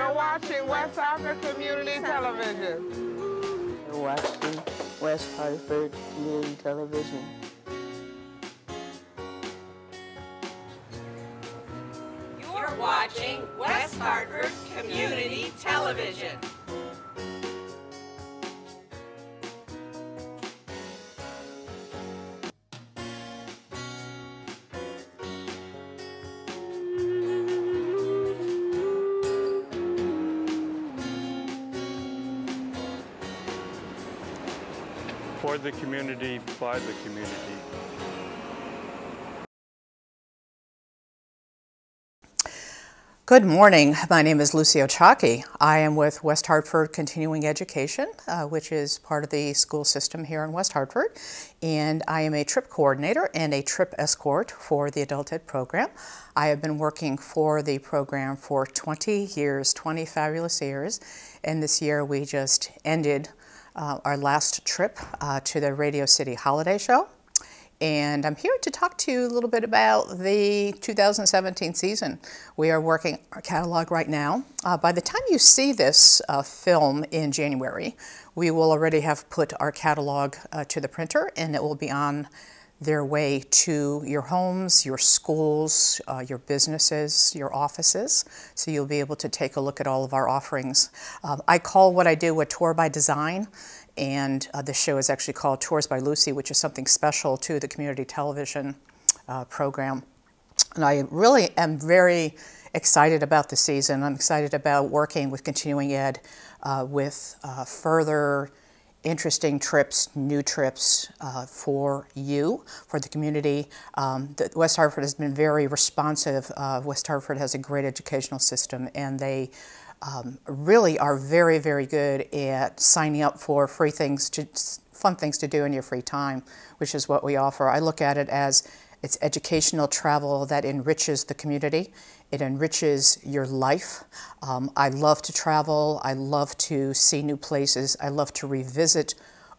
You're watching West Hartford Community Television. You're watching West Hartford Community Television. You're watching West Hartford Community Television. Community, by the community. Good morning. My name is Lucy Ochaki. I am with West Hartford Continuing Education, uh, which is part of the school system here in West Hartford. And I am a trip coordinator and a trip escort for the Adult Ed program. I have been working for the program for 20 years, 20 fabulous years. And this year we just ended uh, our last trip uh, to the Radio City Holiday Show and I'm here to talk to you a little bit about the 2017 season. We are working our catalog right now. Uh, by the time you see this uh, film in January, we will already have put our catalog uh, to the printer and it will be on their way to your homes, your schools, uh, your businesses, your offices. So you'll be able to take a look at all of our offerings. Um, I call what I do a tour by design and uh, the show is actually called Tours by Lucy, which is something special to the community television uh, program. And I really am very excited about the season. I'm excited about working with Continuing Ed uh, with uh, further interesting trips, new trips uh, for you, for the community. Um, the, West Hartford has been very responsive. Uh, West Hartford has a great educational system, and they um, really are very, very good at signing up for free things, to, fun things to do in your free time, which is what we offer. I look at it as it's educational travel that enriches the community. It enriches your life. Um, I love to travel. I love to see new places. I love to revisit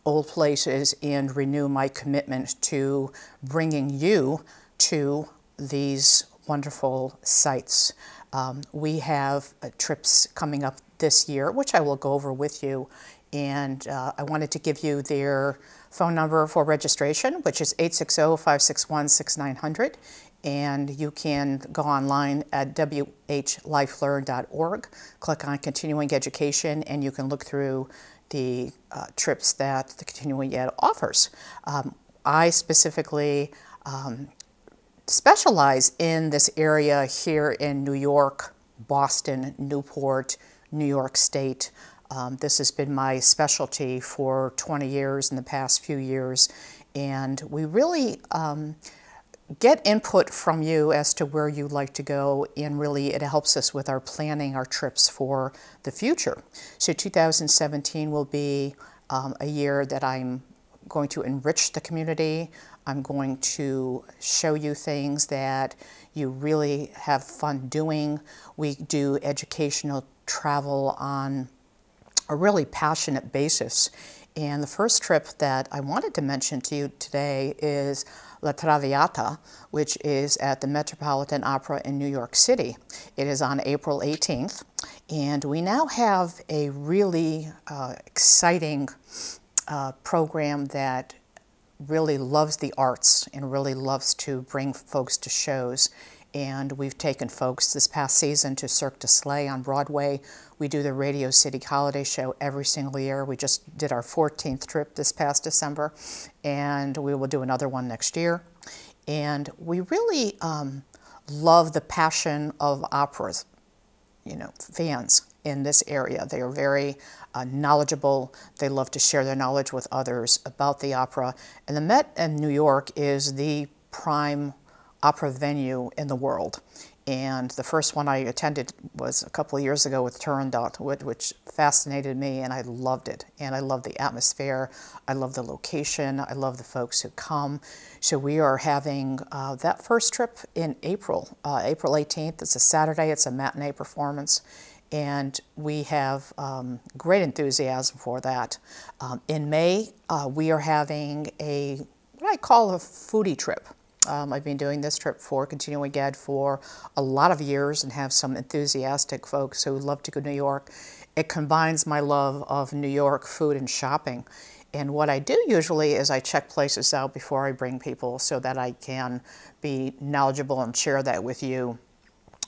old places and renew my commitment to bringing you to these wonderful sites. Um, we have uh, trips coming up this year, which I will go over with you. And uh, I wanted to give you their phone number for registration, which is 860-561-6900. And you can go online at whlifelearn.org, click on Continuing Education, and you can look through the uh, trips that the Continuing Ed offers. Um, I specifically um, specialize in this area here in New York, Boston, Newport, New York State. Um, this has been my specialty for 20 years in the past few years, and we really um, get input from you as to where you like to go, and really it helps us with our planning our trips for the future. So 2017 will be um, a year that I'm going to enrich the community. I'm going to show you things that you really have fun doing. We do educational travel on a really passionate basis. And the first trip that I wanted to mention to you today is La Traviata, which is at the Metropolitan Opera in New York City. It is on April 18th, and we now have a really uh, exciting uh, program that really loves the arts and really loves to bring folks to shows. And we've taken folks this past season to Cirque du Soleil on Broadway. We do the Radio City Holiday Show every single year. We just did our 14th trip this past December, and we will do another one next year. And we really um, love the passion of operas, you know, fans in this area. They are very uh, knowledgeable. They love to share their knowledge with others about the opera. And the Met in New York is the prime opera venue in the world. And the first one I attended was a couple of years ago with Turandot, which fascinated me, and I loved it. And I love the atmosphere, I love the location, I love the folks who come. So we are having uh, that first trip in April, uh, April 18th. It's a Saturday, it's a matinee performance and we have um, great enthusiasm for that. Um, in May, uh, we are having a what I call a foodie trip. Um, I've been doing this trip for Continuing Ed for a lot of years and have some enthusiastic folks who love to go to New York. It combines my love of New York food and shopping. And what I do usually is I check places out before I bring people so that I can be knowledgeable and share that with you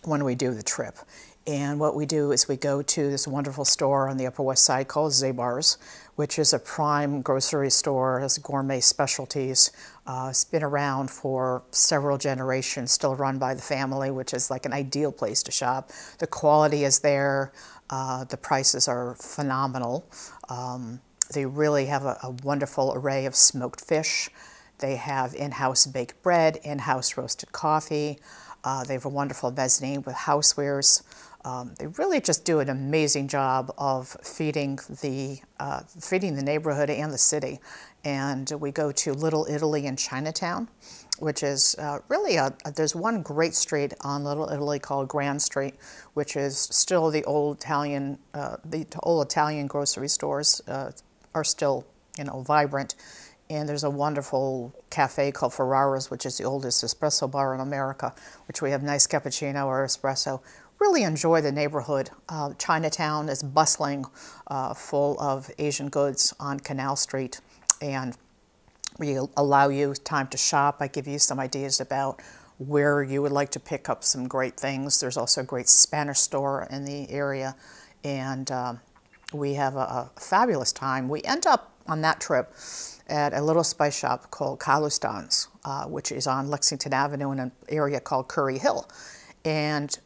when we do the trip. And what we do is we go to this wonderful store on the Upper West Side called Zabar's, which is a prime grocery store, has gourmet specialties. Uh, it's been around for several generations, still run by the family, which is like an ideal place to shop. The quality is there, uh, the prices are phenomenal. Um, they really have a, a wonderful array of smoked fish. They have in-house baked bread, in-house roasted coffee. Uh, they have a wonderful mezzanine with housewares. Um, they really just do an amazing job of feeding the uh, feeding the neighborhood and the city. And we go to Little Italy in Chinatown, which is uh, really a, there's one great street on Little Italy called Grand Street, which is still the old Italian uh, the old Italian grocery stores uh, are still you know vibrant. And there's a wonderful cafe called Ferrara's, which is the oldest espresso bar in America, which we have nice cappuccino or espresso really enjoy the neighborhood. Uh, Chinatown is bustling, uh, full of Asian goods on Canal Street, and we allow you time to shop. I give you some ideas about where you would like to pick up some great things. There's also a great Spanish store in the area, and uh, we have a, a, fabulous time. We end up on that trip at a little spice shop called Kalustyan's, uh, which is on Lexington Avenue in an area called Curry Hill. And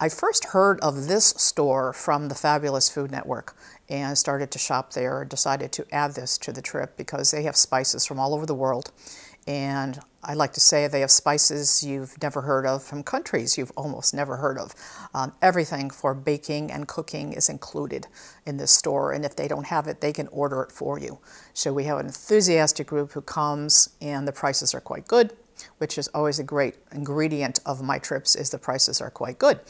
I first heard of this store from the Fabulous Food Network and started to shop there and decided to add this to the trip because they have spices from all over the world. And I like to say they have spices you've never heard of from countries you've almost never heard of. Um, everything for baking and cooking is included in this store, and if they don't have it, they can order it for you. So we have an enthusiastic group who comes, and the prices are quite good which is always a great ingredient of my trips, is the prices are quite good.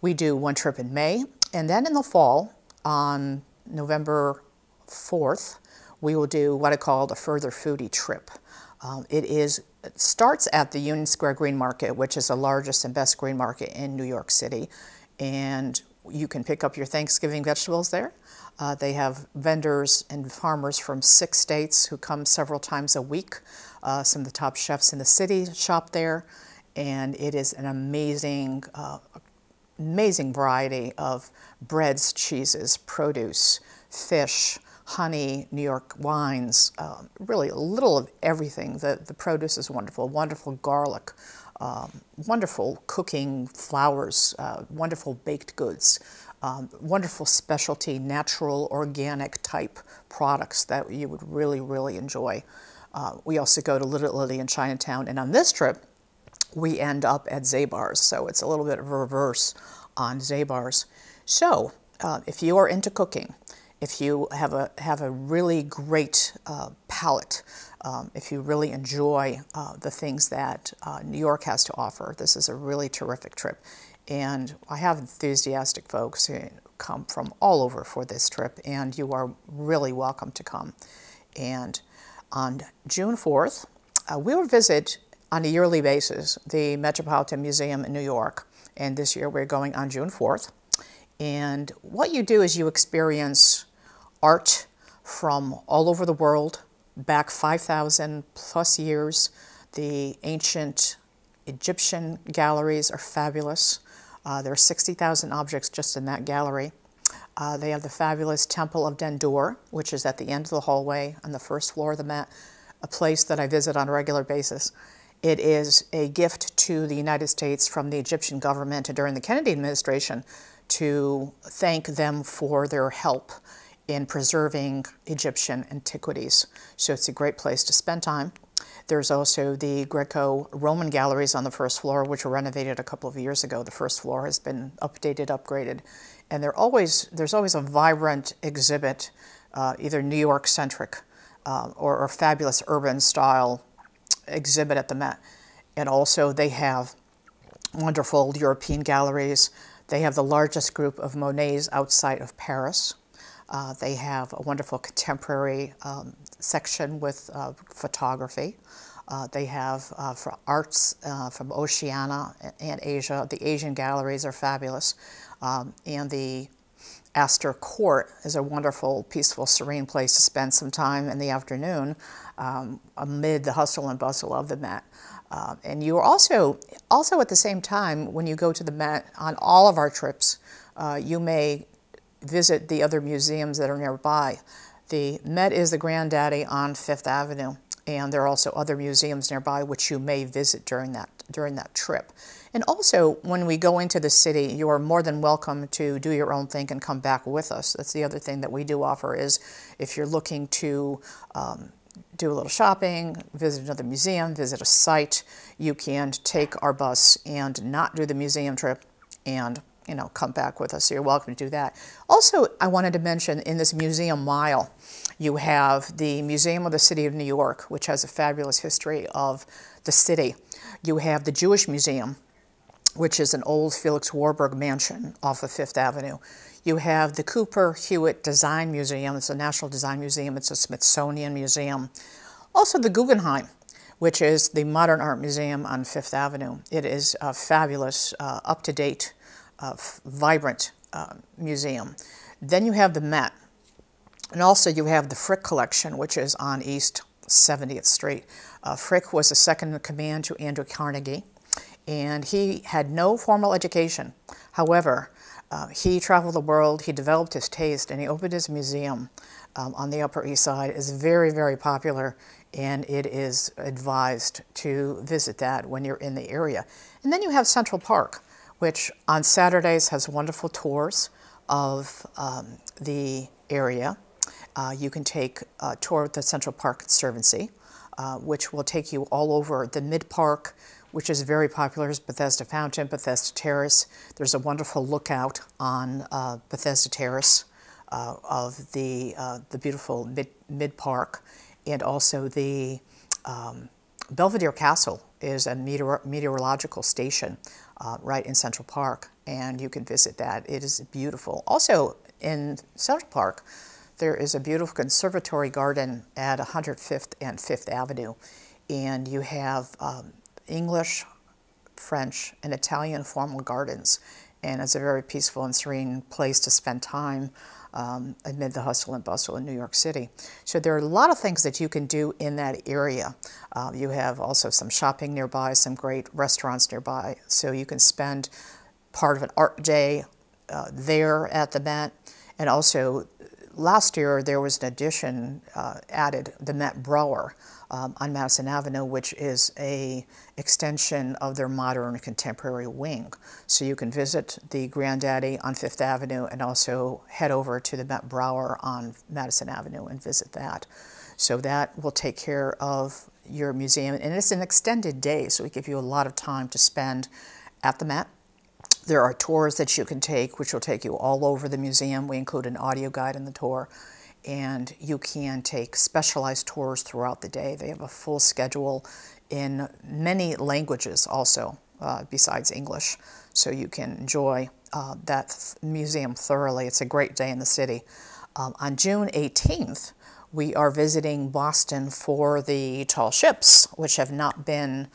We do one trip in May, and then in the fall, on November 4th, we will do what I call the Further Foodie trip. Um, it is it starts at the Union Square Green Market, which is the largest and best green market in New York City, and you can pick up your Thanksgiving vegetables there. Uh, they have vendors and farmers from six states who come several times a week. Uh, some of the top chefs in the city shop there, and it is an amazing, uh, amazing variety of breads, cheeses, produce, fish, honey, New York wines, uh, really a little of everything. The, the produce is wonderful, wonderful garlic, um, wonderful cooking flours, uh, wonderful baked goods, um, wonderful specialty, natural, organic type products that you would really, really enjoy. Uh, we also go to Little Italy in Chinatown, and on this trip, we end up at Zabar's, so it's a little bit of a reverse on Zabar's. So, uh, if you are into cooking, if you have a have a really great uh, palate, um, if you really enjoy uh, the things that uh, New York has to offer, this is a really terrific trip. And I have enthusiastic folks who come from all over for this trip, and you are really welcome to come. And on June 4th, uh, we will visit on a yearly basis the Metropolitan Museum in New York. And this year we're going on June 4th. And what you do is you experience art from all over the world, back 5,000 plus years. The ancient Egyptian galleries are fabulous. Uh, there are 60,000 objects just in that gallery. Uh, they have the fabulous Temple of Dendur, which is at the end of the hallway on the first floor of the Met, a place that I visit on a regular basis. It is a gift to the United States from the Egyptian government during the Kennedy administration to thank them for their help in preserving Egyptian antiquities. So it's a great place to spend time. There's also the Greco-Roman galleries on the first floor, which were renovated a couple of years ago. The first floor has been updated, upgraded, and always, there's always a vibrant exhibit, uh, either New York-centric uh, or, or fabulous urban style exhibit at the Met. And also they have wonderful European galleries. They have the largest group of Monets outside of Paris. Uh, they have a wonderful contemporary um, section with uh, photography. Uh, they have uh, for arts uh, from Oceania and Asia. The Asian galleries are fabulous. Um, and the Astor Court is a wonderful, peaceful, serene place to spend some time in the afternoon um, amid the hustle and bustle of the Met. Uh, and you are also, also at the same time, when you go to the Met on all of our trips, uh, you may visit the other museums that are nearby. The Met is the granddaddy on Fifth Avenue, and there are also other museums nearby which you may visit during that, during that trip. And also, when we go into the city, you are more than welcome to do your own thing and come back with us. That's the other thing that we do offer is if you're looking to um, do a little shopping, visit another museum, visit a site, you can take our bus and not do the museum trip and you know come back with us. So you're welcome to do that. Also, I wanted to mention in this museum mile, you have the Museum of the City of New York, which has a fabulous history of the city. You have the Jewish Museum, which is an old Felix Warburg mansion off of Fifth Avenue. You have the Cooper Hewitt Design Museum. It's a National Design Museum. It's a Smithsonian museum. Also the Guggenheim, which is the Modern Art Museum on Fifth Avenue. It is a fabulous, uh, up-to-date, uh, vibrant uh, museum. Then you have the Met. And also you have the Frick Collection, which is on East 70th Street. Uh, Frick was the second in command to Andrew Carnegie and he had no formal education. However, uh, he traveled the world, he developed his taste, and he opened his museum um, on the Upper East Side. It's very, very popular, and it is advised to visit that when you're in the area. And then you have Central Park, which on Saturdays has wonderful tours of um, the area. Uh, you can take a tour of the Central Park Conservancy, uh, which will take you all over the Mid Park, which is very popular, Bethesda Fountain, Bethesda Terrace. There's a wonderful lookout on uh, Bethesda Terrace uh, of the, uh, the beautiful mid, mid Park, and also the um, Belvedere Castle is a meteor meteorological station uh, right in Central Park, and you can visit that. It is beautiful. Also in Central Park, there is a beautiful conservatory garden at 105th and 5th Avenue, and you have um, English, French, and Italian formal gardens. And it's a very peaceful and serene place to spend time um, amid the hustle and bustle in New York City. So there are a lot of things that you can do in that area. Uh, you have also some shopping nearby, some great restaurants nearby. So you can spend part of an art day uh, there at the Met. And also, last year there was an addition uh, added, the Met Breuer um, on Madison Avenue, which is a extension of their modern contemporary wing. So you can visit the Granddaddy on Fifth Avenue and also head over to the Met Breuer on Madison Avenue and visit that. So that will take care of your museum. And it's an extended day, so we give you a lot of time to spend at the Met. There are tours that you can take, which will take you all over the museum. We include an audio guide in the tour and you can take specialized tours throughout the day. They have a full schedule in many languages also, uh, besides English, so you can enjoy uh, that th museum thoroughly. It's a great day in the city. Um, on June 18th, we are visiting Boston for the tall ships, which have not been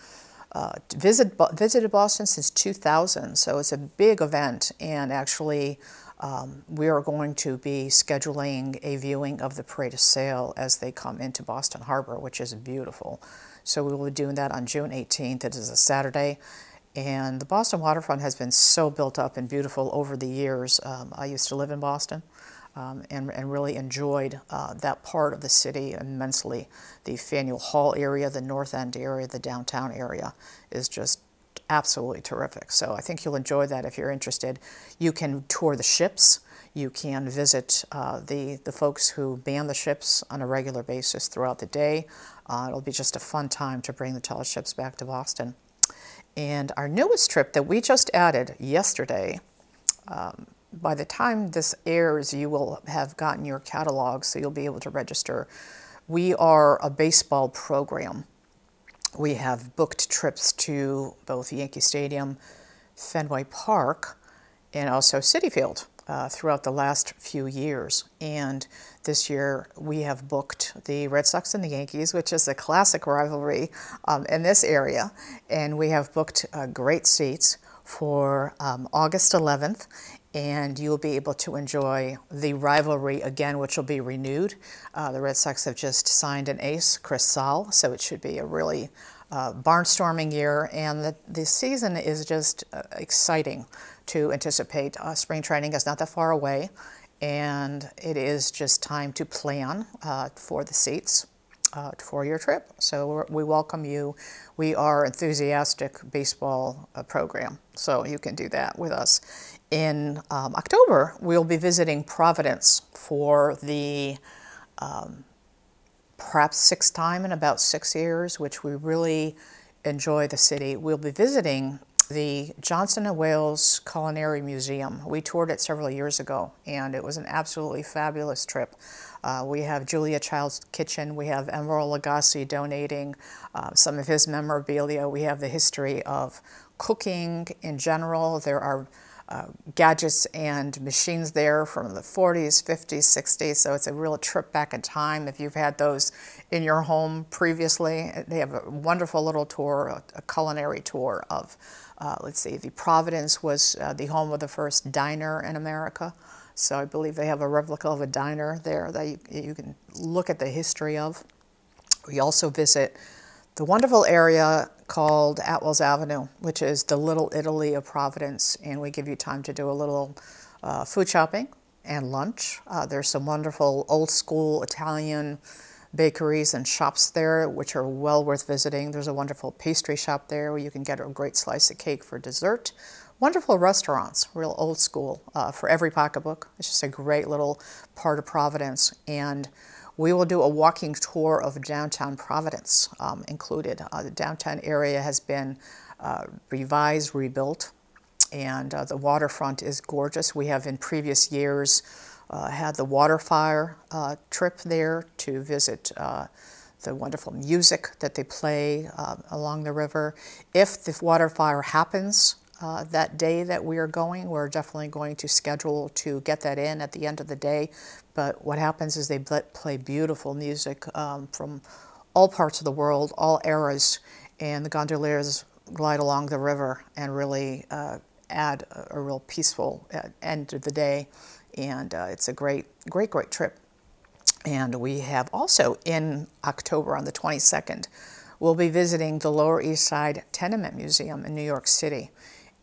uh, visit, visited Boston since 2000. So it's a big event, and actually um, we are going to be scheduling a viewing of the Parade of Sail as they come into Boston Harbor, which is beautiful. So we will be doing that on June 18th. It is a Saturday. And the Boston waterfront has been so built up and beautiful over the years. Um, I used to live in Boston um, and, and, really enjoyed uh, that part of the city immensely. The Faneuil Hall area, the North End area, the downtown area is just absolutely terrific. So I think you'll enjoy that if you're interested. You can tour the ships. You can visit uh, the, the folks who man the ships on a regular basis throughout the day. Uh, it'll be just a fun time to bring the tall ships back to Boston. And our newest trip that we just added yesterday, um, by the time this airs, you will have gotten your catalog, so you'll be able to register. We are a baseball program we have booked trips to both Yankee Stadium, Fenway Park, and also Citi Field, uh, throughout the last few years. And this year we have booked the Red Sox and the Yankees, which is a classic rivalry um, in this area. And we have booked uh, great seats for um, August 11th. And you'll be able to enjoy the rivalry again, which will be renewed. Uh, the Red Sox have just signed an ace, Chris Sale, so it should be a really uh, barnstorming year, and the, the season is just uh, exciting to anticipate. Uh, spring training is not that far away, and it is just time to plan uh, for the seats uh, for your trip. So we welcome you. We are enthusiastic baseball uh, program, so you can do that with us. In um, October, we'll be visiting Providence for the um, perhaps sixth time in about six years, which we really enjoy the city. We'll be visiting the Johnson Wales Culinary Museum. We toured it several years ago, and it was an absolutely fabulous trip. Uh, we have Julia Child's Kitchen. We have Emeril Lagasse donating uh, some of his memorabilia. We have the history of cooking in general. There are uh, gadgets and machines there from the 40s, 50s, 60s. So it's a real trip back in time. If you've had those in your home previously, they have a wonderful little tour, a, culinary tour of, uh, let's see, the Providence was uh, the home of the first diner in America. So I believe they have a replica of a diner there that you, you can look at the history of. We also visit the wonderful area called Atwells Avenue, which is the Little Italy of Providence, and we give you time to do a little uh, food shopping and lunch. Uh, there's some wonderful old school Italian bakeries and shops there, which are well worth visiting. There's a wonderful pastry shop there where you can get a great slice of cake for dessert. Wonderful restaurants, real old school uh, for every pocketbook. It's just a great little part of Providence. And we will do a walking tour of downtown Providence um, included. Uh, the downtown area has been uh, revised, rebuilt, and uh, the waterfront is gorgeous. We have in previous years uh, had the Waterfire uh, trip there to visit uh, the wonderful music that they play along the river. If the Waterfire happens, uh, that day that we are going. We're definitely going to schedule to get that in at the end of the day. But what happens is they play beautiful music um, from all parts of the world, all eras, and the gondoliers glide along the river and really uh, add a, a, real peaceful uh, end to the day. And uh, it's a great, great, great trip. And we have also in October on the 22nd, we'll be visiting the Lower East Side Tenement Museum in New York City.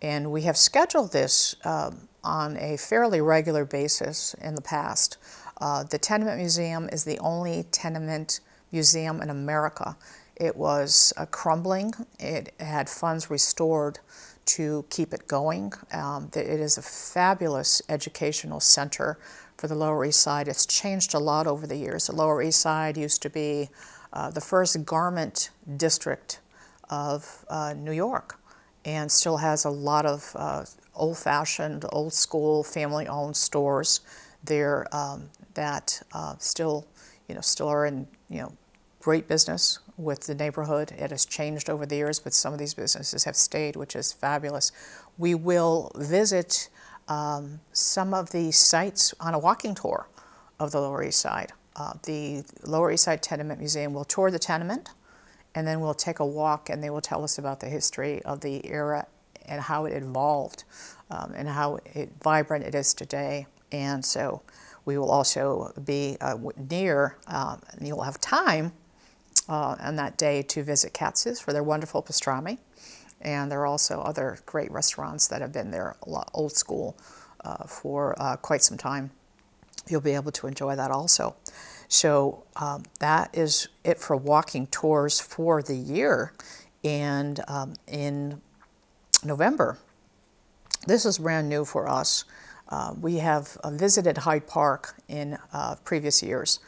And we have scheduled this um, on a fairly regular basis in the past. Uh, the Tenement Museum is the only tenement museum in America. It was uh, crumbling. It had funds restored to keep it going. Um, it is a fabulous educational center for the Lower East Side. It's changed a lot over the years. The Lower East Side used to be uh, the first garment district of uh, New York and still has a lot of uh, old-fashioned, old-school, family-owned stores there um, that uh, still, you know, still are in, you know, great business with the neighborhood. It has changed over the years, but some of these businesses have stayed, which is fabulous. We will visit um, some of the sites on a walking tour of the Lower East Side. Uh, the Lower East Side Tenement Museum will tour the tenement and then we'll take a walk and they will tell us about the history of the era and how it evolved um, and how it, vibrant it is today. And so we will also be uh, near, um, and you'll have time uh, on that day to visit Katz's for their wonderful pastrami. And there are also other great restaurants that have been there, old school, uh, for uh, quite some time. You'll be able to enjoy that also. So um, that is it for walking tours for the year. And um, in November, this is brand new for us. Uh, we have uh, visited Hyde Park in uh, previous years,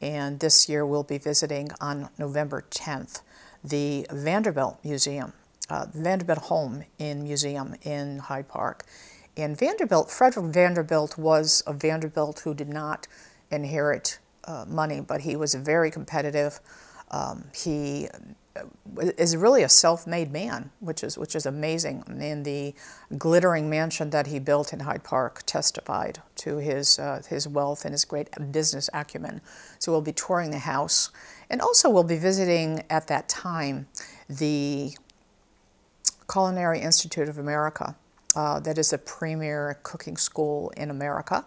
and this year we'll be visiting on November 10th the Vanderbilt Museum, uh, Vanderbilt Home in Museum in Hyde Park. And Vanderbilt, Frederick Vanderbilt was a Vanderbilt who did not inherit uh, money, but he was very competitive, Um, he is really a self-made man, which is which is amazing. And the glittering mansion that he built in Hyde Park testified to his uh, his wealth and his great business acumen. So we'll be touring the house, and also we'll be visiting at that time the Culinary Institute of America. Uh, that is a premier cooking school in America,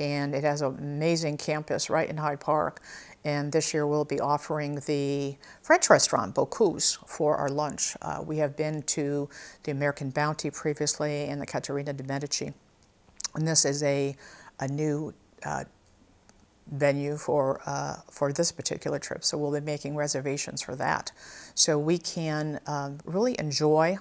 and it has an amazing campus right in Hyde Park. And this year we'll be offering the French restaurant, Bocuse, for our lunch. Uh, we have been to the American Bounty previously and the Caterina de Medici. And this is a, a new uh, venue for, uh, for this particular trip. So we'll be making reservations for that. So we can um, really enjoy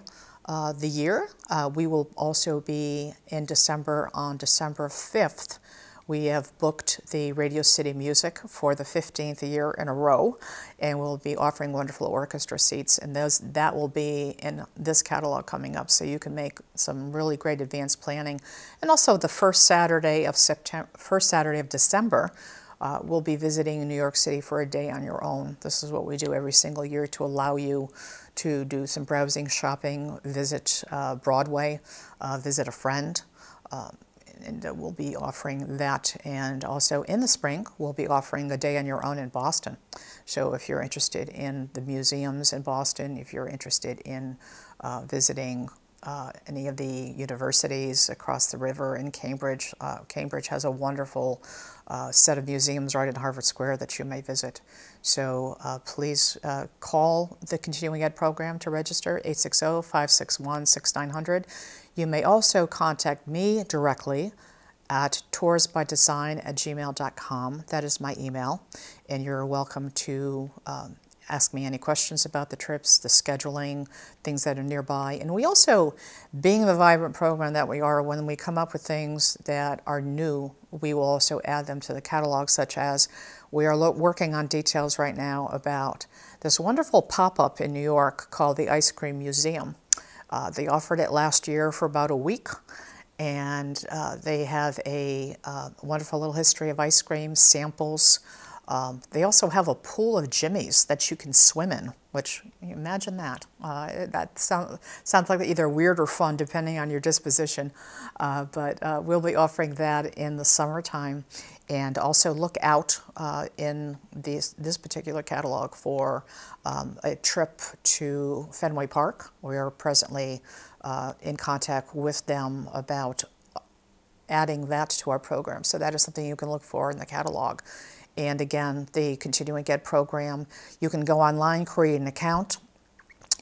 uh, the year. Uh, we will also be in December on December 5th we have booked the Radio City Music for the 15th year in a row, and we'll be offering wonderful orchestra seats, and those that will be in this catalog coming up, so you can make some really great advanced planning. And also the first Saturday of September, first Saturday of December, uh, we'll be visiting New York City for a day on your own. This is what we do every single year to allow you to do some browsing, shopping, visit uh, Broadway, uh, visit a friend. Um, and we'll be offering that. And also in the spring, we'll be offering a day on your own in Boston. So if you're interested in the museums in Boston, if you're interested in uh, visiting uh, any of the universities across the river in Cambridge, uh, Cambridge has a wonderful uh, set of museums right in Harvard Square that you may visit. So uh, please uh, call the Continuing Ed program to register, 860-561-6900. You may also contact me directly at toursbydesign at gmail.com. That is my email, and you're welcome to um, ask me any questions about the trips, the scheduling, things that are nearby. And we also, being the vibrant program that we are, when we come up with things that are new, we will also add them to the catalog, such as we are working on details right now about this wonderful pop up in New York called the Ice Cream Museum. Uh, they offered it last year for about a week, and uh, they have a uh, wonderful little history of ice cream, samples. Um, they also have a pool of jimmies that you can swim in, which imagine that. Uh, that sound, sounds like either weird or fun, depending on your disposition. Uh, but uh, we'll be offering that in the summertime. And also look out uh, in this, this particular catalog for um, a trip to Fenway Park. We are presently uh, in contact with them about adding that to our program. So that is something you can look for in the catalog. And again, the Continuing Ed program, you can go online, create an account.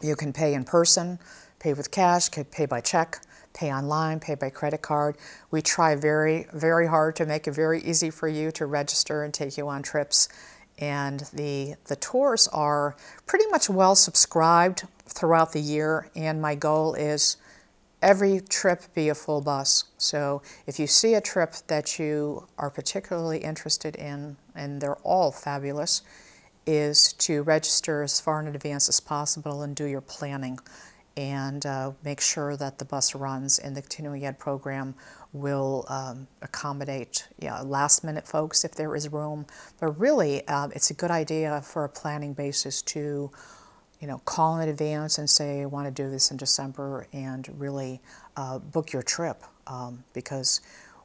You can pay in person, pay with cash, pay by check pay online, pay by credit card. We try very, very hard to make it very easy for you to register and take you on trips. And the, the tours are pretty much well subscribed throughout the year. And my goal is every trip be a full bus. So if you see a trip that you are particularly interested in, and they're all fabulous, is to register as far in advance as possible and do your planning and uh, make sure that the bus runs and the continuing ed program will um, accommodate last minute folks if there is room. But really, um, it's a good idea for a planning basis to you know, call in advance and say, I want to do this in December and really uh, book your trip um, because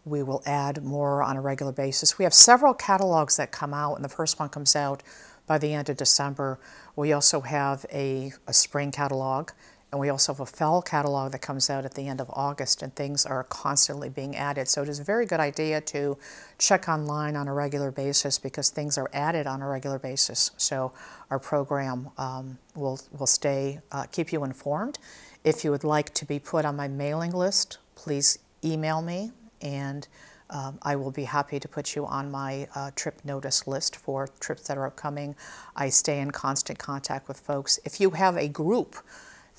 we will add more on a regular basis. We have several catalogs that come out, and the first one comes out by the end of December. We also have a, a spring catalog and we also have a fall catalog that comes out at the end of August, and things are constantly being added. So it is a very good idea to check online on a regular basis because things are added on a regular basis. So our program um, will, will stay, uh, keep you informed. If you would like to be put on my mailing list, please email me and um, I will be happy to put you on my uh, trip notice list for trips that are upcoming. I stay in constant contact with folks. If you have a group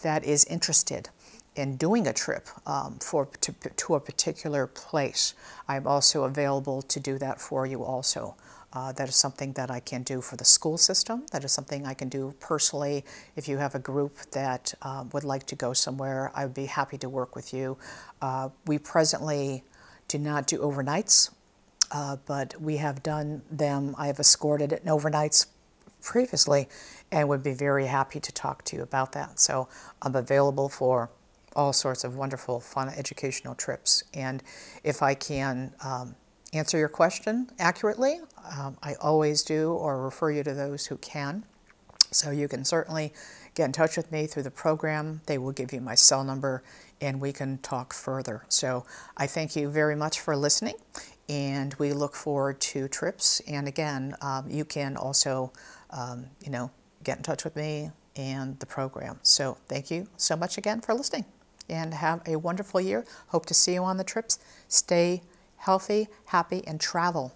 that is interested in doing a trip um, for to, to, a particular place, I'm also available to do that for you also. Uh, that is something that I can do for the school system. That is something I can do personally. If you have a group that uh, would like to go somewhere, I would be happy to work with you. Uh, we presently do not do overnights, uh, but we have done them. I have escorted it overnights previously and would be very happy to talk to you about that. So I'm available for all sorts of wonderful, fun educational trips. And if I can um, answer your question accurately, um, I always do, or refer you to those who can. So you can certainly get in touch with me through the program. They will give you my cell number and we can talk further. So I thank you very much for listening and we look forward to trips. And again, um, you can also, um, you know, get in touch with me and the program. So thank you so much again for listening and have a wonderful year. Hope to see you on the trips. Stay healthy, happy, and travel.